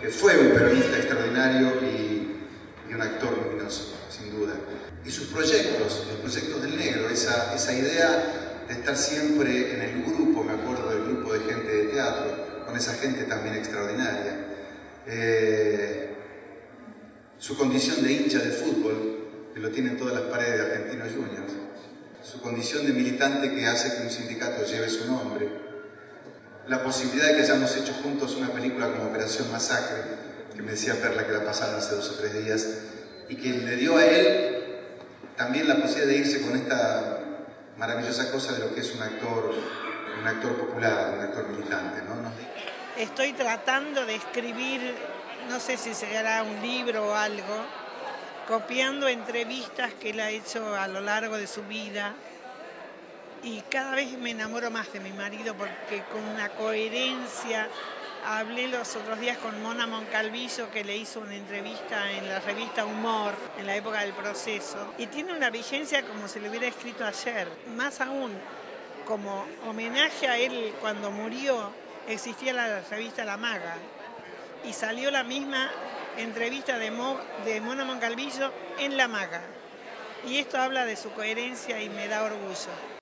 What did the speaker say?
que fue un peronista extraordinario y, un actor luminoso, sin duda. Y sus proyectos, los proyectos del negro, esa, esa idea de estar siempre en el grupo, me acuerdo del grupo de gente de teatro, con esa gente también extraordinaria. Eh, su condición de hincha de fútbol, que lo tienen todas las paredes de Argentinos Juniors, su condición de militante que hace que un sindicato lleve su nombre, la posibilidad de que hayamos hecho juntos una película como Operación Masacre, que me decía Perla que la pasaron hace dos o tres días, y que le dio a él también la posibilidad de irse con esta maravillosa cosa de lo que es un actor, un actor popular, un actor militante. ¿no? Estoy tratando de escribir no sé si será un libro o algo, copiando entrevistas que él ha hecho a lo largo de su vida. Y cada vez me enamoro más de mi marido porque con una coherencia, hablé los otros días con Mona Moncalvillo que le hizo una entrevista en la revista Humor en la época del proceso y tiene una vigencia como si le hubiera escrito ayer. Más aún, como homenaje a él cuando murió, existía la revista La Maga y salió la misma entrevista de, de Mona Moncalvillo en La Maga. Y esto habla de su coherencia y me da orgullo.